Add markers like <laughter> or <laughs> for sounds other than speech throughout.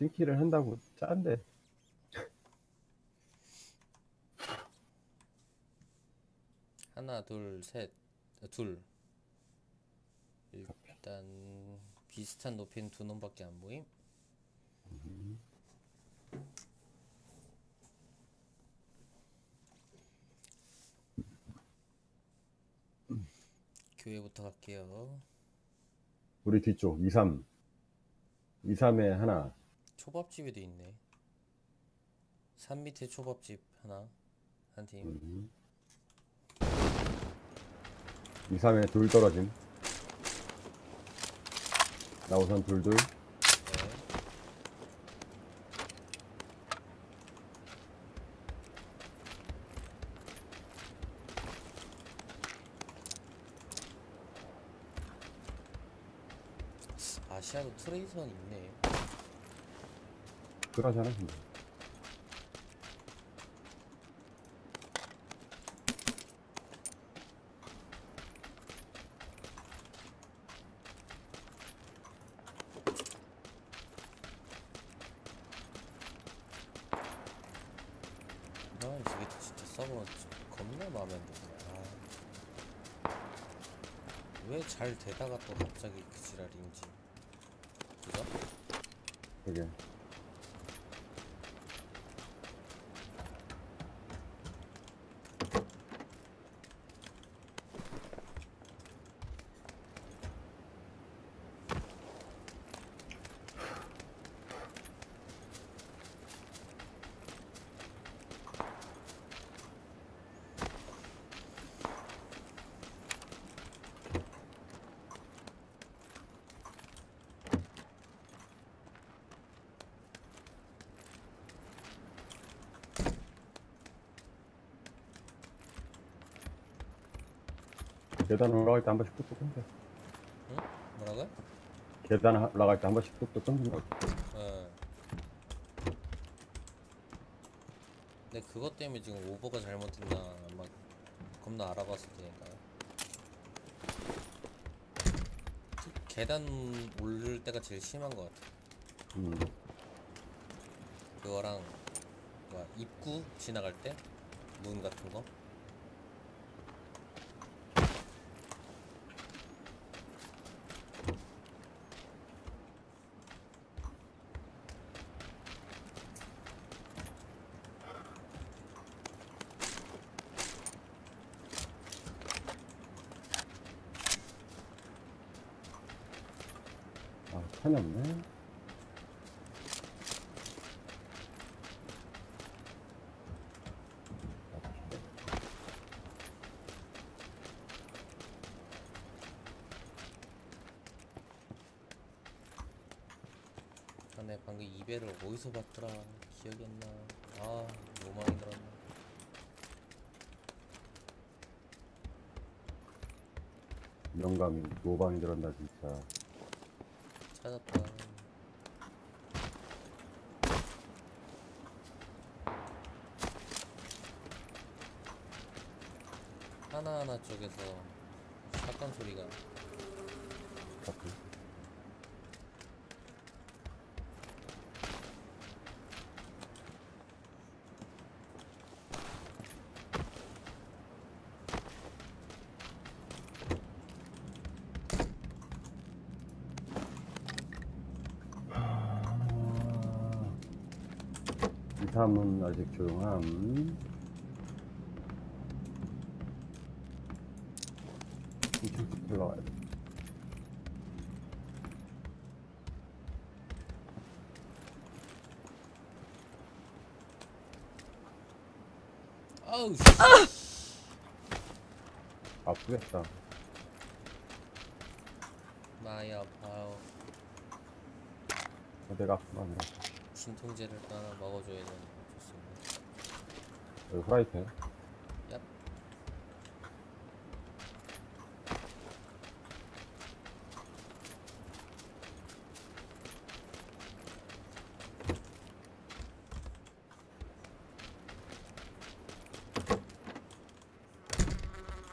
팀킬을 한다고 짠데. 하나 둘셋둘 일단 비슷한 높이는 두 놈밖에 안 보임 교회부터 갈게요 우리 뒤쪽 2, 3. 2, 3에 하나. 초밥집에도 있네 산 밑에 초밥집 하나 한팀 음. 2, 3에 둘 떨어짐. 나 우선 둘, 둘. 네. 아시아도 트레이선 있네. 그러잖아, 근데. 아, 잘 되다가 또 갑자기 그 지랄인지. 그죠? 되게. 계단 올라갈 때 한 번씩 뚝뚝 끊겨. 응? 뭐라고요? 계단 하- 올라갈 때 한 번씩 뚝뚝 끊는 거. 예. 근데 그것 때문에 지금 오버가 잘못됐나 막 겁나 알아봤을 테니까. 계단 오를 때가 제일 심한 것 같아. 음. 그거랑 뭐야, 입구 지나갈 때 문 같은 거. 아, 탄이 없네. 전에 방금 이배를 어디서 봤더라 기억이 안 나. 아 너무 많이 들었네. 영감이 노방이 들었나, 진짜. 찾았다. 하나하나 쪽에서 사건 소리가 자꾸. 이 사람은 아직 조용함. 이쪽 올라와야 돼. 씨. 아프겠다. 많이 아파요. 어디가 아프나, 아니라. 진통제를 또 하나 먹어줘야 되는 좋습니다. 여기 프라이팬. 얍.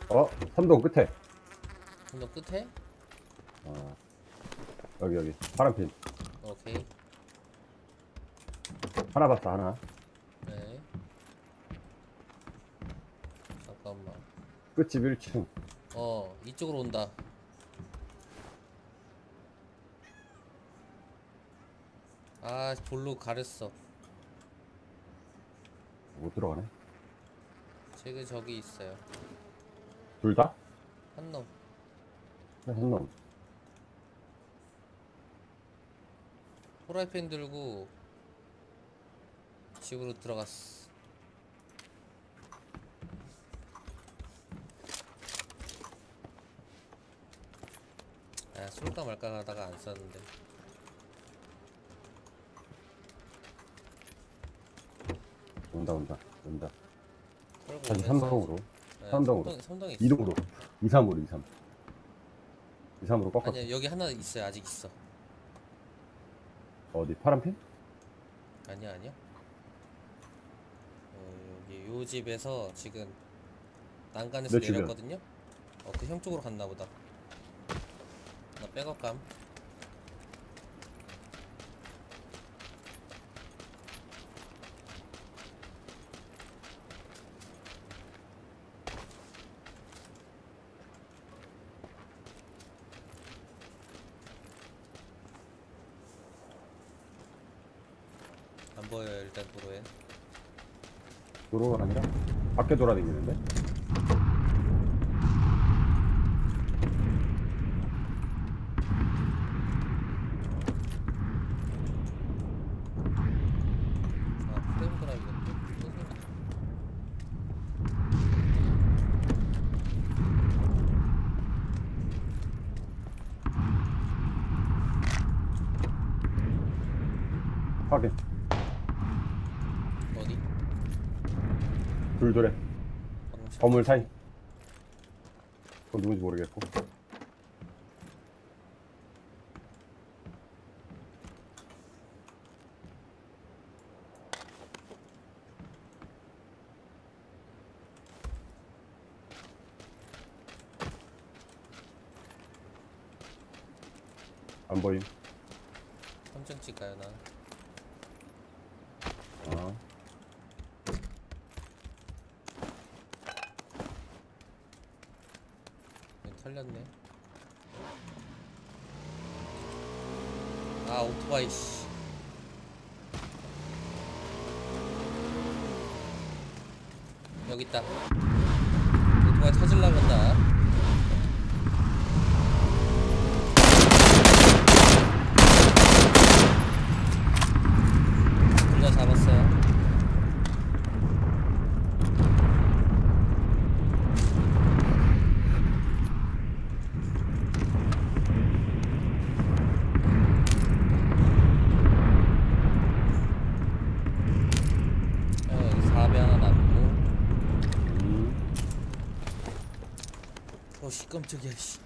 어? 삼동 끝에. 좀더 끝에? 어. 여기, 여기. 파란핀. 오케이. 하나 봤어, 하나. 네. 잠깐만. 끝집 1층. 어, 이쪽으로 온다. 아, 돌로 가렸어. 못 들어가네. 지금 저기 있어요. 둘 다? 한 놈. 네, 한 놈. 프라이팬 들고 집으로 들어갔어. 아, 쏠까 말까 하다가 안 쐈는데. 온다, 온다, 온다. 다시 오면 3방으로. 네, 삼동으로. 삼동- 삼동에 있어. 2동으로. 2, 3으로, 2, 3. 2, 3으로 꺾었어. 아니야, 여기 하나 있어요. 아직 있어. 어디? 파란 핀? 아니야, 아니야. 요 집에서 지금 난간에서? 내렸거든요. 어, 그 형 쪽으로 갔나 보다. 나 백업감. 안 보여요, 일단 도로에. 도로가 아니라 밖에 돌아다니는데? 아, 프레임 드라이브 또 생겼네. 확인. 어디? 차- 건물 사이. 그건 누군지 모르겠고. 안 보임. 3층 찍까요 나? 어. 털렸네. 아 오토바이 씨. 여기 있다. 오토바이 터질라 그런다 잡았어요. 어, 여기 4배 하나 남고. 음. 어씨 깜짝이야 씨.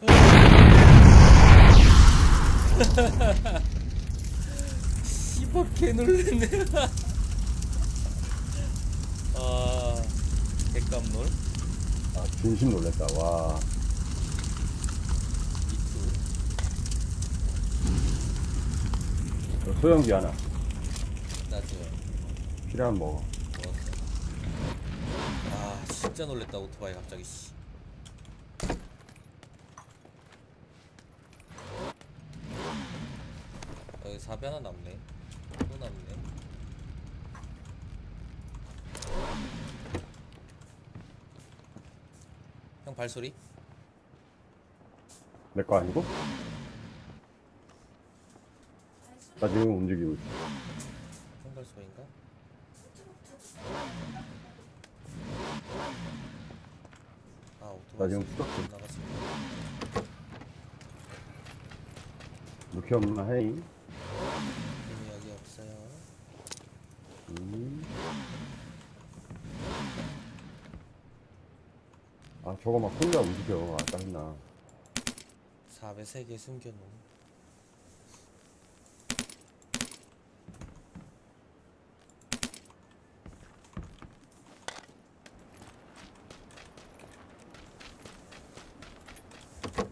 <laughs> 씨발 개 놀랬네. <laughs> 아 개깜놀. 아, 진심 놀랬다. 와. 어, 소형기 하나. 나죠. 필요하면 먹어. 먹었어. 아 진짜 놀랬다 오토바이 갑자기 씨. 4배 하나 남네. 또 남네. 형 발소리? 내 거 아니고? 나 지금 움직이고 있어. 형 발소리인가? 아 오토바이 나 지금 소리 수덕해. 나갔어. 루키 없나 헤이? 이야기 없어요. 음. 아, 저거 막 혼자 움직여. 아, 짜증나. 4배 3개 숨겨놓은.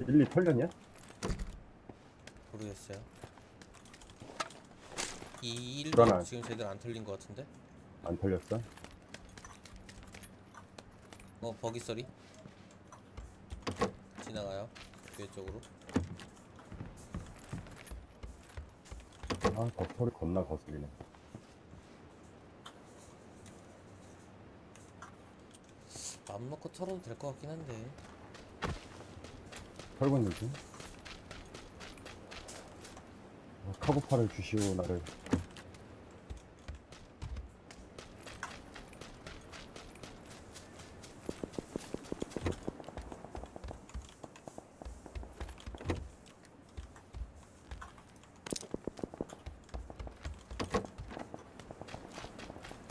일리 털렸냐? 모르겠어요. 이 일도. 지금 제대로 안 털린 것 같은데? 안 털렸어? 어 버기 소리 지나가요 교회 쪽으로 아, 덕털이 겁나 거슬리네. 맘 놓고 털어도 될 것 같긴 한데 털고? 아, 카고파를 주시오, 나를.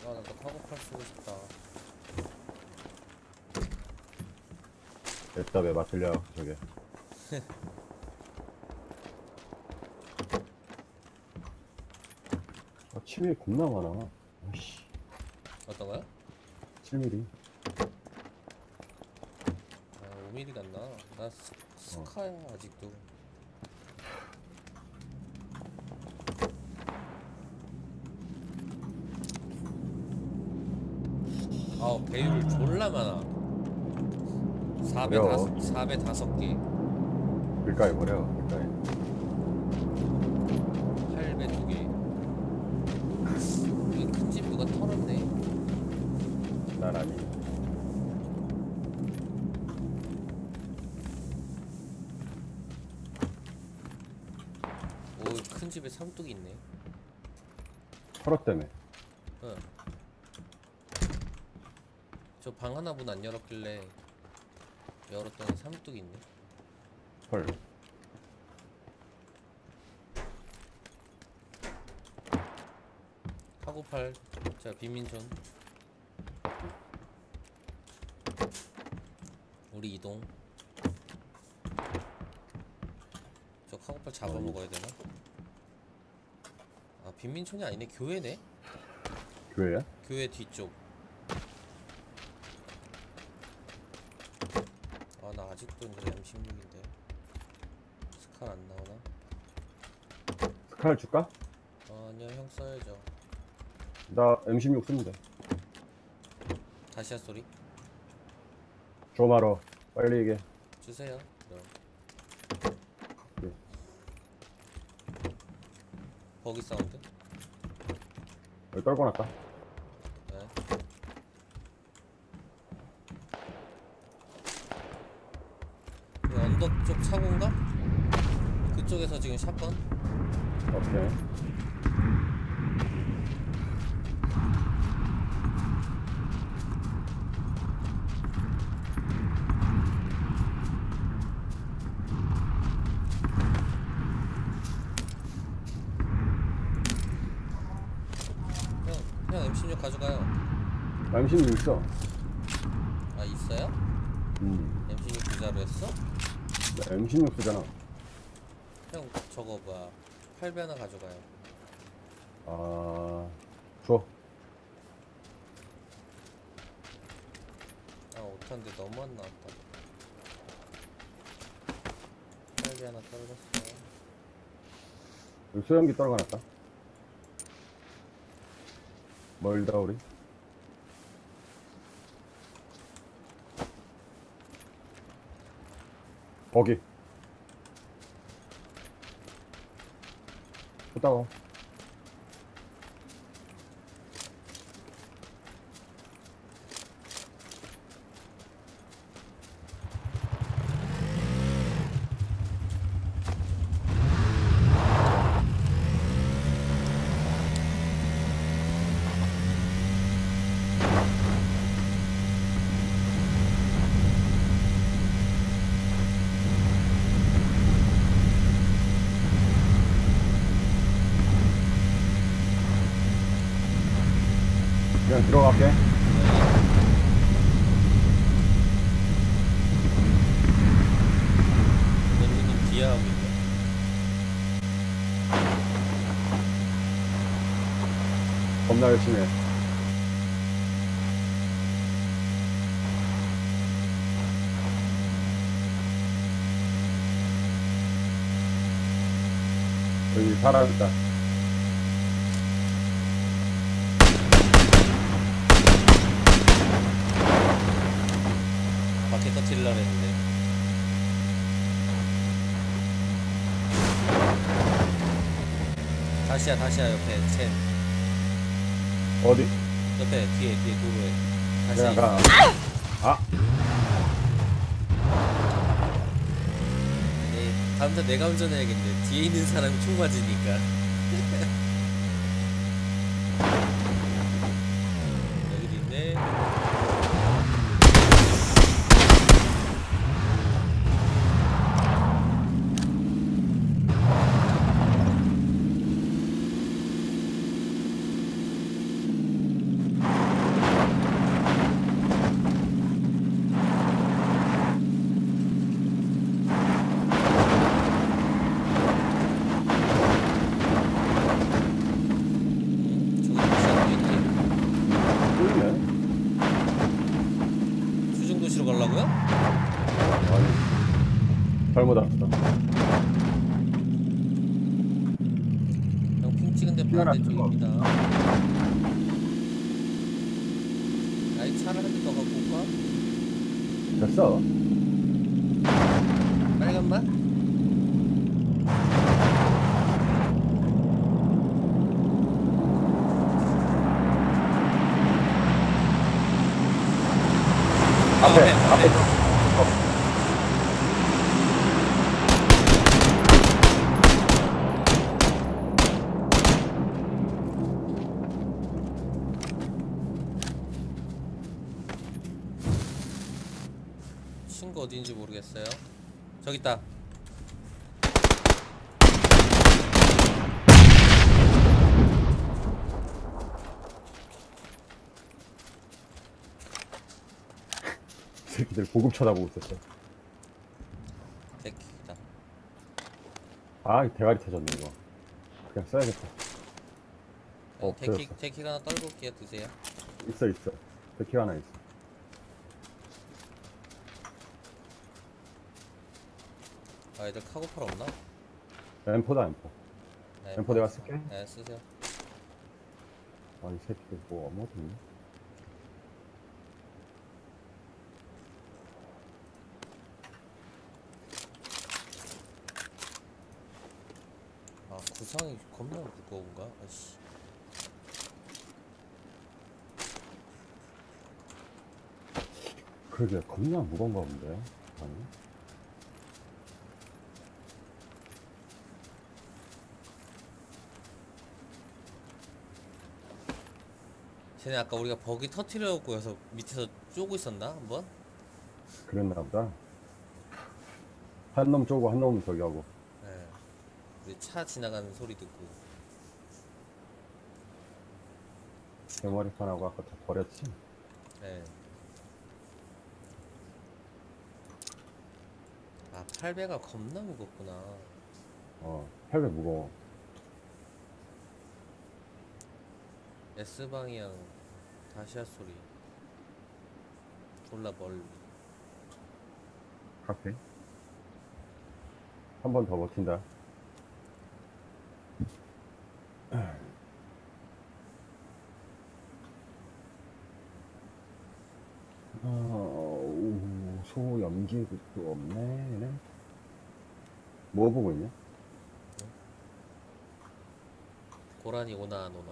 아 나도 카고팔 쓰고 싶다 냅다 왜 맞들려, 저게. <laughs> 아, 침이 겁나 많아. 아이씨, 어떤 거요? 7mm. 아 5mm 같나? 나 스, 스카야 아직도 아우 배율 졸라 많아 4배 어려워. 다섯 4배 다섯 개 밀가에 버려, 밀가에. 8배 두 개. 이게 큰집 누가 털었네. 난 아니. 오, 큰 집에 삼뚝이 있네. 털었다며. 응. 저 방 하나 문 안 열었길래 열었더니 삼뚝이 있네. 헐. 카고팔, 자 빈민촌. 우리 이동. 저 카고팔 잡아먹어야 되나? 아 빈민촌이 아니네 교회네. 교회야? 교회 뒤쪽. 아 나 아직도 이제 M16인데 스칼 안 나오나? 스 칼 줄까? 아, 아니요 형 써야죠. 나 M16 쓰면 돼. 다시야 소리 줘 말어. 빨리 얘기해. 주세요. 그럼. 네. 버기 사운드. 여기 떨고 놨다. 네. 이 언덕 쪽 차고인가? 그쪽에서 지금 샷건? 오케이. 형, 형 M16 가져가요. 나 M16 있어. 아 있어요? 음. M16 부자로 했어? 나 M16 쓰잖아. 형 저거 뭐 야? 8배 하나 가져가요. 아, 줘. 아 5탄데 너무 안 나왔다. 8배 하나 떨궜어. 여기 소형기 떨고 놨다. 멀다, 우리. 거기. Tô. 들어갈게. 런쥔님 뒤에 하고 있네. 겁나 열심히 해. 여기 사람 있다. 버틸라 했는데. 다시야 다시야 옆에 첸 어디? 옆에 뒤에 뒤에 도로에. 다시야. 내가 아! 네, 다음부터 내가 운전해야겠네 뒤에 있는 사람이 총 맞으니까 <laughs> 여기도 있네 저기 다시야 있지 보이네. 수중도시로 가려고요? 아니 잘못 왔어. 형 핑 찍은 데 피가 반대쪽입니다 아이 차를 한 대 더 갖고 올까? 됐어. 빨간맛? 앞에 아, 앞에. 친구 어디인지 모르겠어요. 저기 있다. 이 새끼들 보급 쳐다보고 있었어. 데키다. 아 대가리 터졌네 이거. 그냥 써야겠다. 어, 없어졌어. 데키가 하나 떨고 올게요. 드세요. 있어 있어. 백키 하나 있어. 아, 얘들 카고팔 없나? 엠포다 엠포. 네, 엠포 내가 쓸게. 네, 쓰세요. 아이 새끼들 뭐 아무것도 없네. 아, 구상이 겁나 무거운가? 아씨. 그러게 겁나 무거운가 본데. 아니. 쟤네 아까 우리가 버기 터트려갖고 해서 밑에서 쪼고 있었나? 한번? 그랬나 보다. 한 놈 쪼고 한 놈 저기 하고. 네. 우리 차 지나가는 소리 듣고. 대머리판하고 아까 다 버렸지. 네. 아, 8배가 겁나 무겁구나. 어, 800 무거워. S방향 다시아 소리. 졸라 멀리. 카페. 한 번 더 버틴다. 어, 소염기도 없네. 얘네. 뭐 보고 있냐? 고라니 오나 안 오나.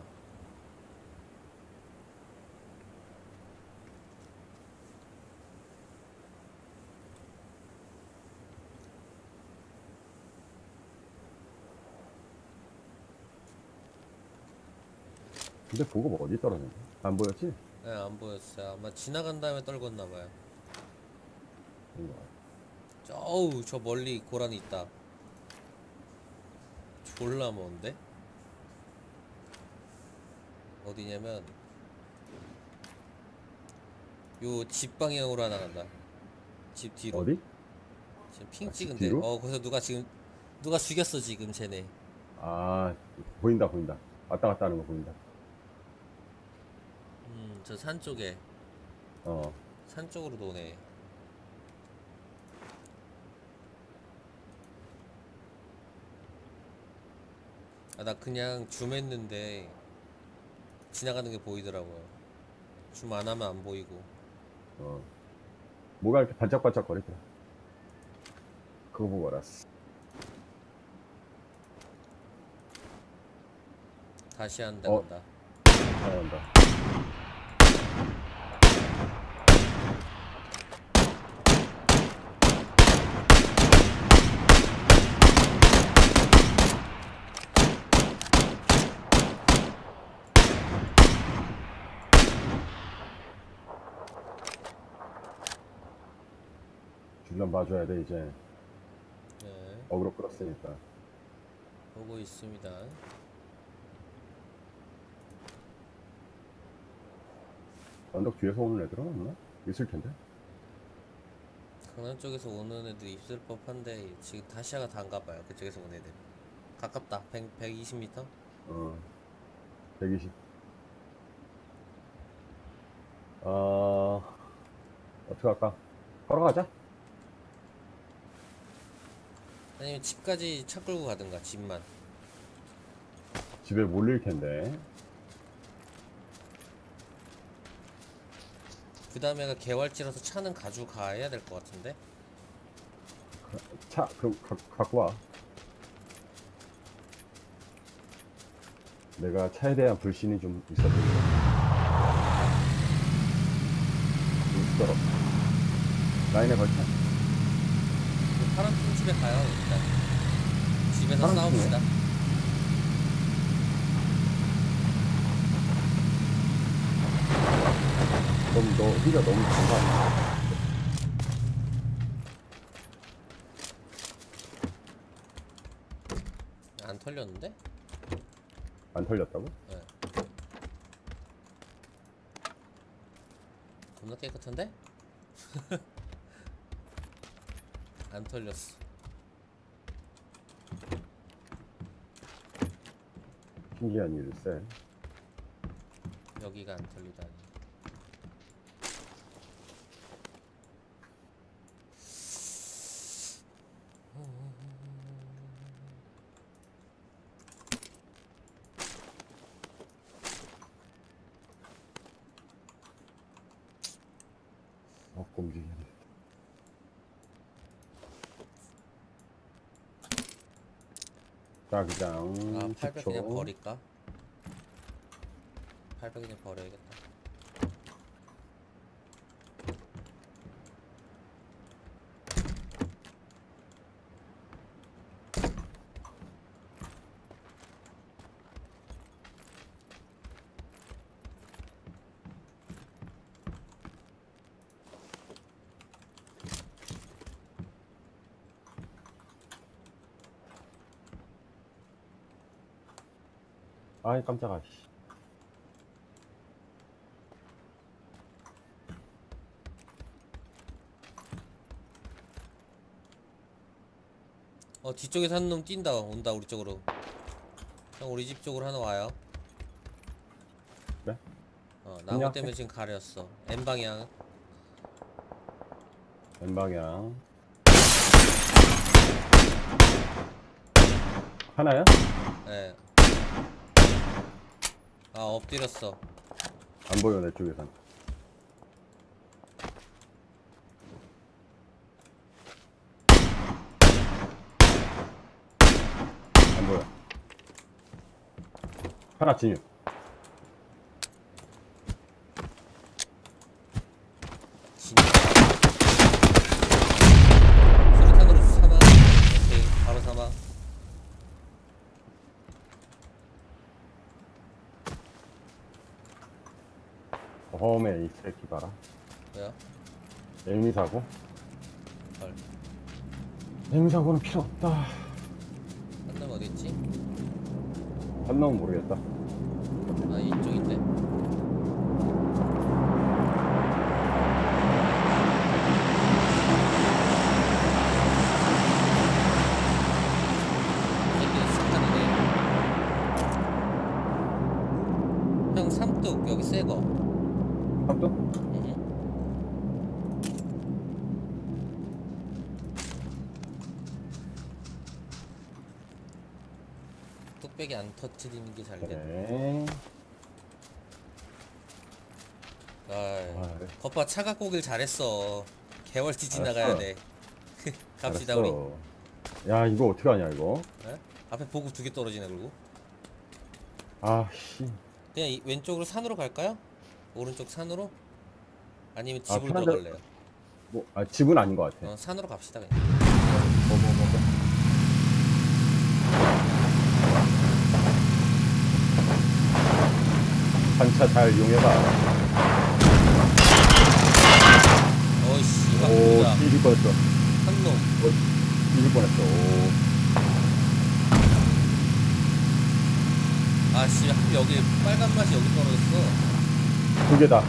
근데 보급 어디 떨어졌냐? 안 보였지? 네, 안 보였어요. 아마 지나간 다음에 떨궜나 봐요. 이거. 어우, 저 멀리 고라니 있다. 졸라 먼데? 어디냐면 요 집 방향으로 하나 간다. 집 뒤로. 어디? 지금 핑 아, 집 찍은데. 뒤로? 어, 거기서 누가 지금 누가 죽였어 지금 쟤네. 아, 보인다, 보인다. 왔다 갔다 하는 거 보인다. 음, 저산 쪽에 어, 산 쪽으로 도네. 아, 나 그냥 줌 했는데 지나가는 게 보이더라고요. 줌 안 하면 안 보이고. 어. 뭐가 이렇게 반짝반짝 거리더라. 그거 보고 알았어. 다시 한 어. 대간다. 잘한다. 줄람 봐줘야 돼 이제 네, 어그로 끌었으니까 보고 있습니다. 언덕 뒤에서 오는 애들은 없나? 있을 텐데 강남 쪽에서 오는 애들 있을 법한데 지금 다시아가 다 안가 봐요. 그쪽에서 오는 애들. 가깝다. 100, 120m? 어, 120. 어, 어떻게 할까? 걸어가자. 아니면 집까지 차 끌고 가든가 집만. 집에 몰릴 텐데. 그 다음에가 개활지라서 차는 가져가야 될 것 같은데. 차, 그럼 가, 갖고 와. 내가 차에 대한 불신이 좀 있었거든. 있어. 라인에 걸쳐. 그 파란 팀 집에 가요 일단. 집에서 파란 싸웁시다. 너무, 너, 휘가 너무 강하 안 털렸는데? 안 털렸다고? 네. 겁나 깨끗한데? <laughs> 안 털렸어. 신기한 일일세. 여기가 안 털리다니. 어, 꼼지기네. 자, 그냥. 아, 800 그냥 10초. 버릴까? 800 그냥 버려야겠다. 아이, 깜짝아. 씨. 어 뒤쪽에서 한놈 뛴다 온다 우리 쪽으로 형 우리 집 쪽으로 하나 와요 그래? 어 나무 때문에 지금 가렸어 N 방향 N방향. 하나야? 예. 아 엎드렸어 안 보여, 내 쪽에선. 안 보여. 하나 진입. 진짜 수류탄으로 사망 오케이 바로 사망 어메, 이 새끼 봐라. 뭐야? 에이미 사고? 헐 에이미 사고는 필요 없다. 한놈 어딨지? 한 놈은 모르겠다. 아 이쪽인데 새끼는 스탄이네 형 삼뚝 여기 새거 삼도? 뚝배기 안 터트리는 게잘 됐네 네. 아이 아, 그래. 겉바 차 갖고 오길 잘했어 개월치 지나가야. 돼. <laughs> 갑시다. 우리. 야 이거 어떻게 하냐 이거 네? 앞에 보급 두 개 떨어지네 그리고. 아씨 그냥 이, 왼쪽으로 산으로 갈까요? 오른쪽 산으로? 아니면 아, 집으로 편하게- 들어갈래요? 뭐 아, 집은 아닌 것 같아 어, 산으로 갑시다 그냥. 뭐, 뭐, 뭐, 뭐. 반차 잘 이용해봐 어이씨, 오막 뒤질 뻔했어 한 놈. 뒤질 뻔했어 오. 아씨, 하필 여기 빨간 맛이 여기 떨어졌어. 두 개다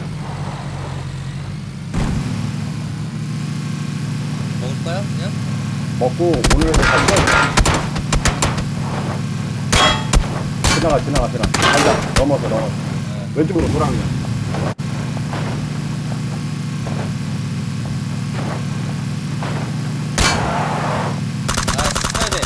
먹을까요? 그냥? 먹고 오늘에서 지나가 지나가 지나가 간다 넘어서 넘어서 네. 왼쪽으로 돌아 그냥 아씨, 타야 돼.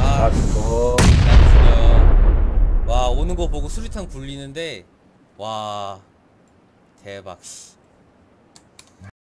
아 아. 와, 오는 거 보고 수리탄 굴리는데, 와, 대박. 씨.